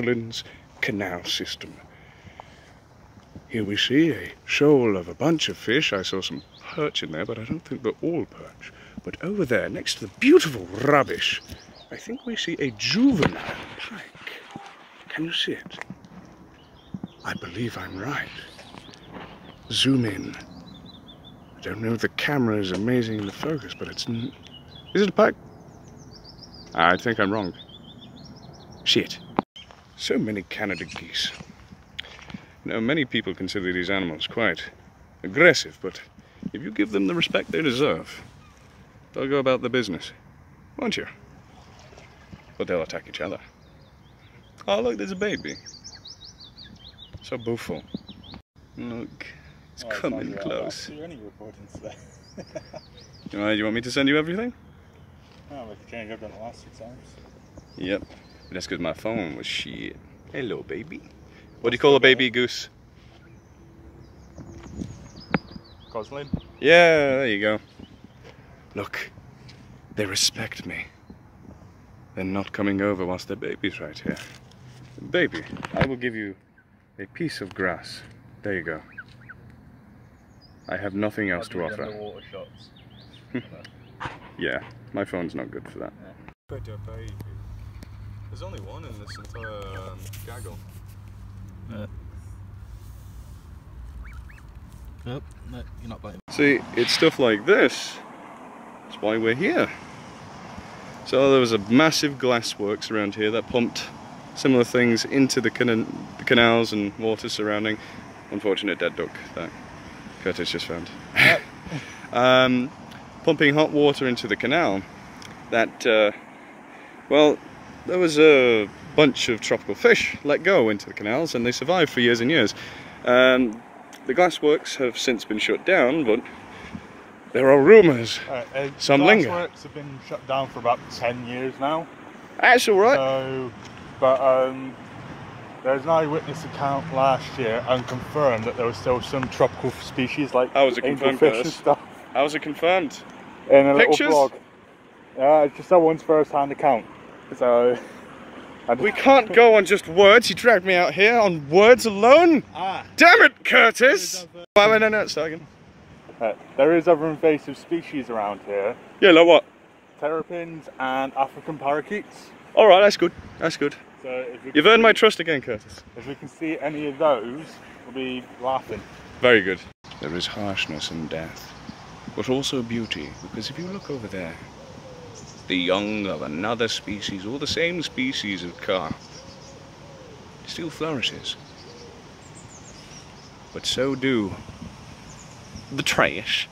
Helens Canal System. Here we see a shoal of a bunch of fish. I saw some perch in there, but I don't think they're all perch. But over there, next to the beautiful rubbish, I think we see a juvenile pike. Can you see it? I believe I'm right. Zoom in. I don't know if the camera is amazing in the focus, but it's... Is it a pike? I think I'm wrong. Shit. So many Canada geese. Now, many people consider these animals quite aggressive, but if you give them the respect they deserve, they'll go about their business, won't you? But they'll attack each other. Oh, look, there's a baby. So beautiful. Look, it's oh, coming close. You're only recording today. you, you want me to send you everything? Oh, we can change. I've done it last six times. Yep. That's because my phone was shit. Hello, baby. What do you call a baby goose? Goslin. Yeah, there you go. Look, they respect me. They're not coming over whilst their baby's right here. Baby, I will give you a piece of grass. There you go. I have nothing else to offer. yeah, my phone's not good for that. There's only one in this entire um, gaggle. Yeah. Nope, no, you're not biting. See, it's stuff like this. That's why we're here. So there was a massive glassworks around here that pumped similar things into the, can the canals and water surrounding. Unfortunate dead duck that Curtis just found. Yep. um, pumping hot water into the canal that, uh, well, there was a bunch of tropical fish let go into the canals and they survived for years and years. Um, the glassworks have since been shut down, but there are rumours. Uh, uh, Some linger. Glassworks have been shut down for about 10 years now. That's alright. So, but um, there's an eyewitness account last year and confirmed that there was still some tropical species like How was it confirmed, fish and stuff. How was it confirmed? In a Pictures? little blog. Yeah, it's just someone's first-hand account. So we can't go on just words. You dragged me out here on words alone. Ah. Damn it, Curtis! Why in that again? Uh, there is other invasive species around here. Yeah, like what? Terrapins and African parakeets. All right, that's good. That's good. So You've earned see, my trust again, Curtis. If we can see any of those, we'll be laughing. Very good. There is harshness in death, but also beauty, because if you look over there, the young of another species or the same species of carp still flourishes. But so do the trash.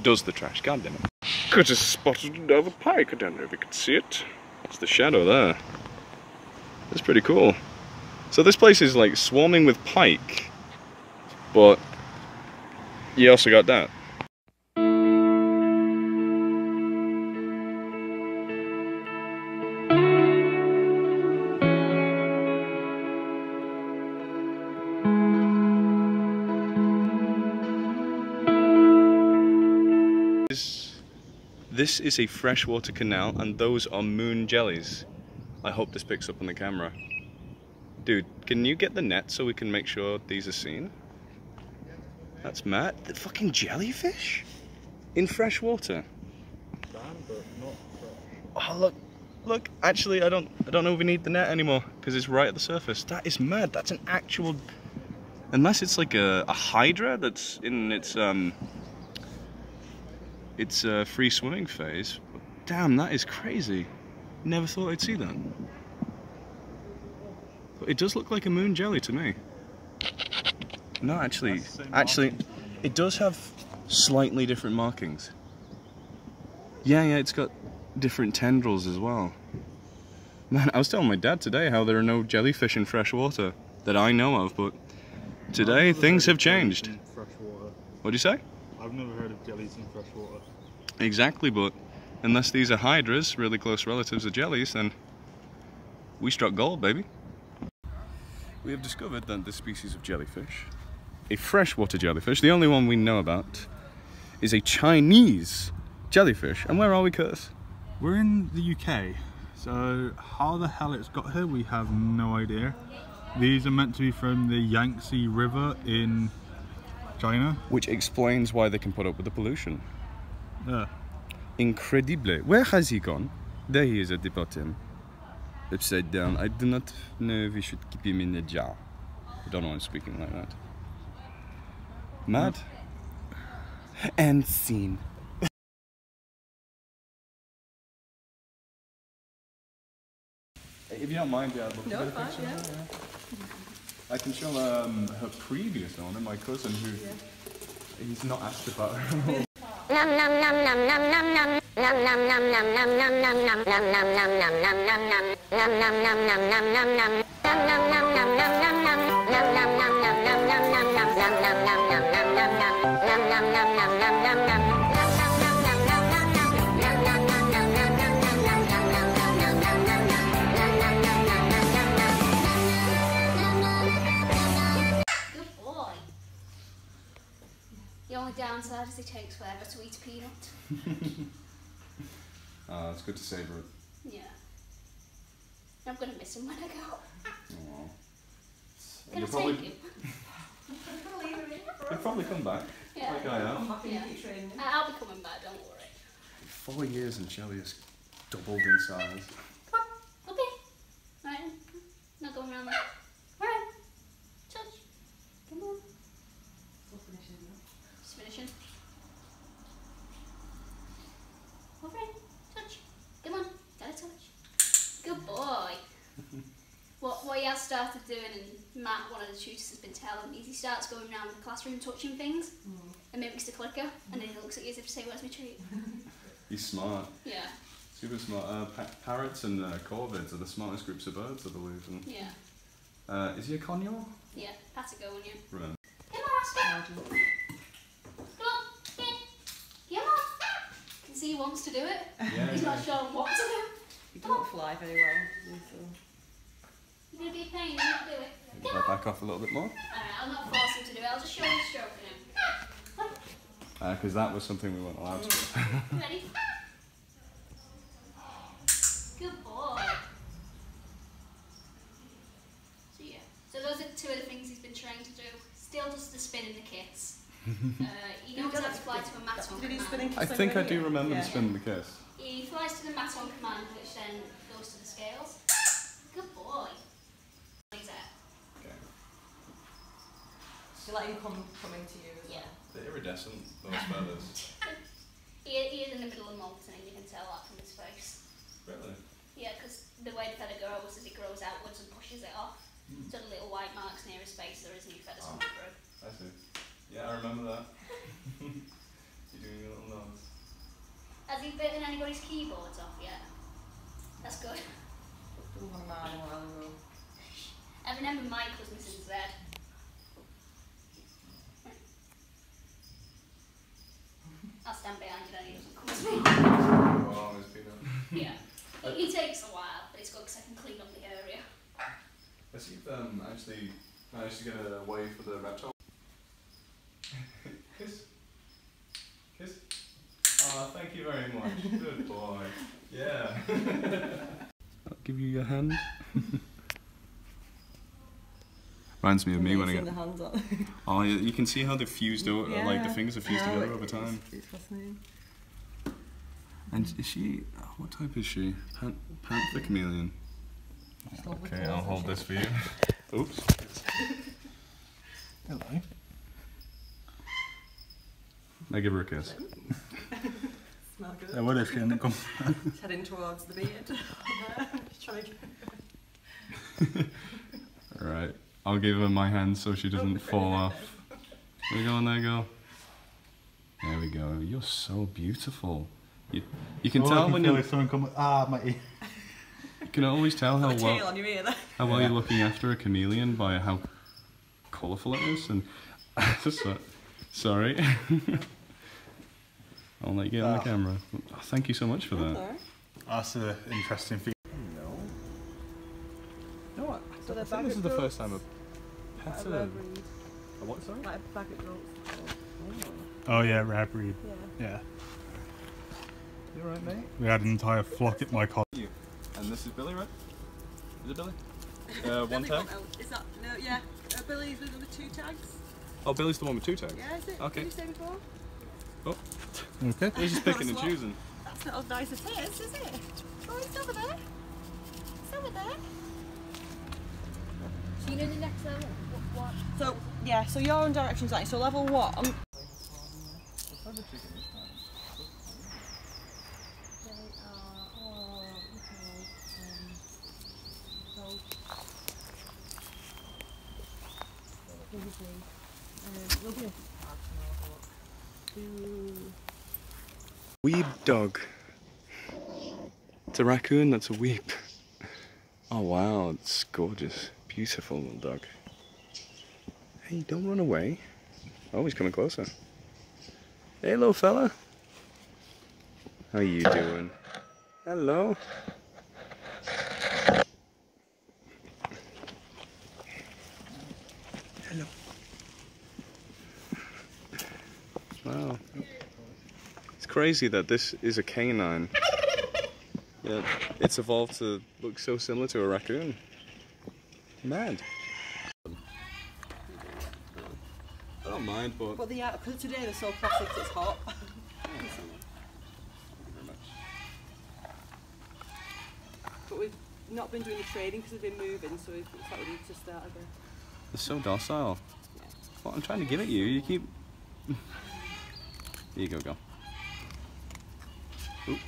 Does the trash, God. Could have spotted another pike, I don't know if you can see it. It's the shadow there. That's pretty cool. So this place is like swarming with pike, but you also got that. This is a freshwater canal and those are moon jellies. I hope this picks up on the camera. Dude, can you get the net so we can make sure these are seen? That's mad. The fucking jellyfish? In fresh water. Oh look, look, actually I don't I don't know if we need the net anymore because it's right at the surface. That is mad. That's an actual unless it's like a, a hydra that's in its um its uh, free swimming phase. Damn, that is crazy. Never thought I'd see that. But it does look like a moon jelly to me. No, actually, actually, it does have slightly different markings. Yeah, yeah, it's got different tendrils as well. Man, I was telling my dad today how there are no jellyfish in fresh water that I know of, but today things have changed. What do you say? I've never heard of jellies in fresh water. Exactly, but unless these are hydras, really close relatives of jellies, then we struck gold, baby. We have discovered that this species of jellyfish, a freshwater jellyfish, the only one we know about, is a Chinese jellyfish. And where are we, Curtis? We're in the UK. So how the hell it's got here, we have no idea. These are meant to be from the Yangtze River in China. Which explains why they can put up with the pollution. Yeah. Incredible. Where has he gone? There he is at the bottom. Upside down. I do not know if we should keep him in a jar. I don't know why I'm speaking like that. Mad. And scene. If you don't mind, yeah, I'd love to No, get fine, picture. yeah. I can show um, her previous owner, my cousin, who he's not asked about her. Good The only downside is it takes forever to eat a peanut. Uh, it's good to savour it. Yeah. I'm gonna miss him when I go. Oh. Gonna You'll probably, take him. you'll probably come back, Yeah. like I am. Yeah. I- I'll be coming back, don't worry. Four years and Shelly has doubled in size. Come on, up here. Right, not going around there. Alright. Touch. Come on. Just finishing. Over here. Touch. Come on. Gotta touch. Good boy. What what he has started doing, and Matt, one of the tutors, has been telling me, is he starts going around the classroom touching things and mimics the clicker, and then he looks at you as if to say, "Where's my treat?" He's smart, Yeah, super smart. Uh, pa- parrots and uh, corvids are the smartest groups of birds, I believe. And, yeah, uh, is he a conure? yeah. Pat it you. Right. Come on, Oscar. Come on. Here. Come on. Can see he wants to do it. Yeah, He's not sure what to do. You don't fly very well. So. You're gonna be a pain. You're not do it. If Come I on. back off a little bit more, Alright, I'll not force him to do it. I'll just show him stroking him. because that was something we weren't allowed to. do. Ready? Good boy. So yeah. So those are two of the things he's been trying to do. Still does the spin in the kits. uh, he knows how to fly to a mat on command. spin I think I do remember Yeah. the spin in the kiss. He flies to the mat on command, which then goes to the scales. Good boy. He's out. Okay. Do you like him come, coming to you as Yeah. They're iridescent, those feathers. He, he is in the middle of molting, you can tell that from his face. really? Yeah, because the way the feather grows is it grows outwards and pushes it off. Hmm. So the little white marks near his face, there is new feathers coming Oh. coming through. I see. Yeah, I remember that. You're doing your little nose. Has he bitten anybody's keyboards off yet? That's good. Doesn't want to mind while ago. I remember Mike was missing Z. I'll stand behind you then he doesn't come to me. Oh. Yeah. It, he takes a while, but it's good because I can clean up the area. Has he um, actually managed to get away for the reptile? Kiss. Kiss. Oh, thank you very much. Good boy. Yeah. I'll give you your hand. Reminds me of me when I get. the hands on. Oh, yeah, you can see how they've fused over, uh, like the fingers are fused I together over time. It's, it's fascinating. And is she? What type is she? Pan- Panther chameleon. Just hold the Okay, I'll hold shit. this for you. Oops. Hello. I give her a kiss. Smell good. Yeah, where is she? And come. It's heading towards the beard. Just trying to. Alright. I'll give her my hand so she doesn't fall off. There we go, and there we go. There we go. You're so beautiful. You, you can Oh, I tell when you like someone come. Ah, my ear. you can always tell how Got a tail well ear how well you're looking after a chameleon by how colourful it is. And so, sorry, I'll let you get on the Ah. camera. Oh, thank you so much for that. That's an interesting thing. I, So I think this is the first time goats? I've pet a a, rare breed. a what, sorry? Like a Bagot goats. Oh yeah, rare breed. Yeah. Yeah. You alright, mate? We had an entire flock at my college. And And this is Billy, right? Is it Billy? Uh, one Billy tag? won't know. Is that no? Yeah. Uh, Billy's with the two tags. Oh, Billy's the one with two tags. Yeah, is it? Okay. Did you say before? Okay. He's just picking and choosing. That's not as nice as his, is it? Oh, it's over there. It's over there. So you know the next level? What? what? So yeah, so you're on directions like so level what? Um, Weeb dog. It's a raccoon that's a weep. Oh wow, it's gorgeous. Beautiful little dog. Hey, don't run away. Oh, he's coming closer. Hey, little fella. How you doing? Hello. Hello. Wow. It's crazy that this is a canine. Yeah, it's evolved to look so similar to a raccoon. Mad. I don't mind, but but the uh, because today they're so classic, it's hot. but we've not been doing the trading because we've been moving, so it's like we need to start again. They're so docile. What I'm trying to give it you, you keep. Here you go, go. Oop.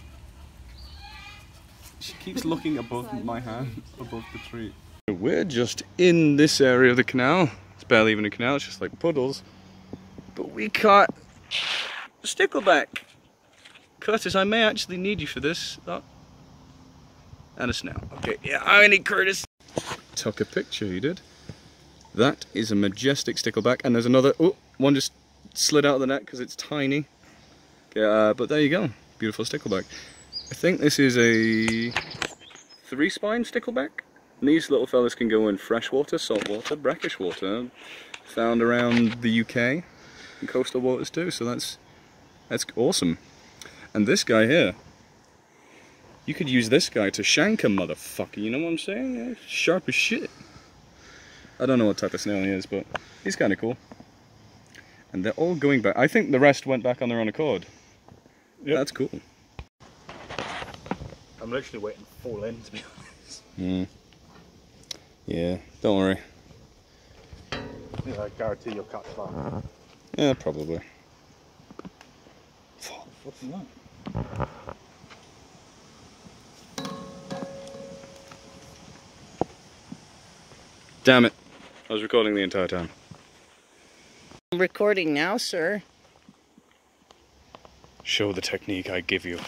She keeps looking above my hand, above the tree. We're just in this area of the canal. It's barely even a canal, it's just like puddles. But we caught a stickleback. Curtis, I may actually need you for this. Oh. And a snail. Okay, yeah, I need Curtis. Took a picture, you did. That is a majestic stickleback, and there's another. Oh, one just slid out of the net because it's tiny. Okay, uh, but there you go, beautiful stickleback. I think this is a three-spine stickleback. And these little fellas can go in freshwater, saltwater, brackish water, found around the UK and coastal waters too. So that's that's awesome. And this guy here, you could use this guy to shank a motherfucker. You know what I'm saying? Yeah, sharp as shit. I don't know what type of snail he is, but he's kind of cool. And they're all going back. I think the rest went back on their own accord. Yep. That's cool. I'm literally waiting to fall in, to be honest. Mm. Yeah, don't worry. Yeah, I guarantee you'll catch that. Uh-huh. Yeah, probably. What's in that? Damn it. I was recording the entire time. I'm recording now, sir. Show the technique I give you.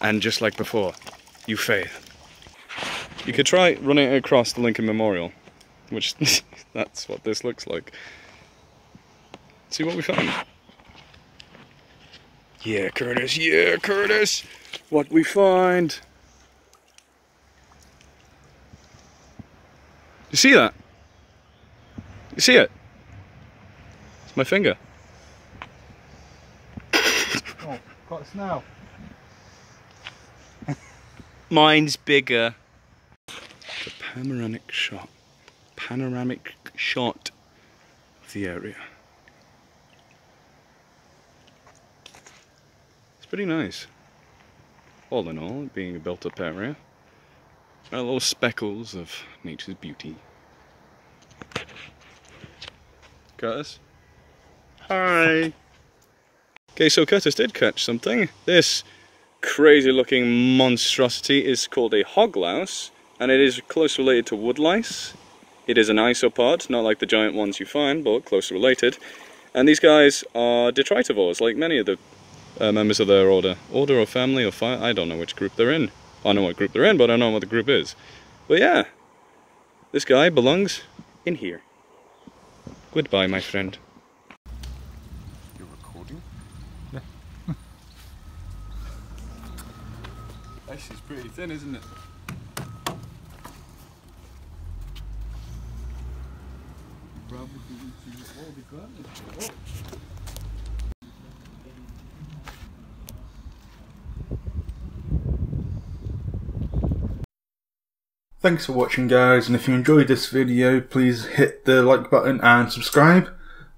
And just like before, you fail. You could try running it across the Lincoln Memorial, which that's what this looks like. See what we find. Yeah, Curtis, yeah, Curtis! What we find! You see that? You see it? It's my finger. Oh, got a snail. Mine's bigger. The panoramic shot. Panoramic shot of the area. It's pretty nice. All in all, being a built up area. Our little speckles of nature's beauty. Curtis? Hi! Okay, so Curtis did catch something. This crazy looking monstrosity is called a hog louse and it is close related to woodlice. It is an isopod, not like the giant ones you find, but close related. And these guys are detritivores, like many of the uh, members of their order. Order or family or fi I don't know which group they're in. I know what group they're in, but I don't know what the group is. But yeah, this guy belongs in here. Goodbye, my friend. This is pretty thin, isn't it? Thanks for watching guys and if you enjoyed this video please hit the like button and subscribe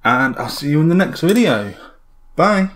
and I'll see you in the next video. Bye!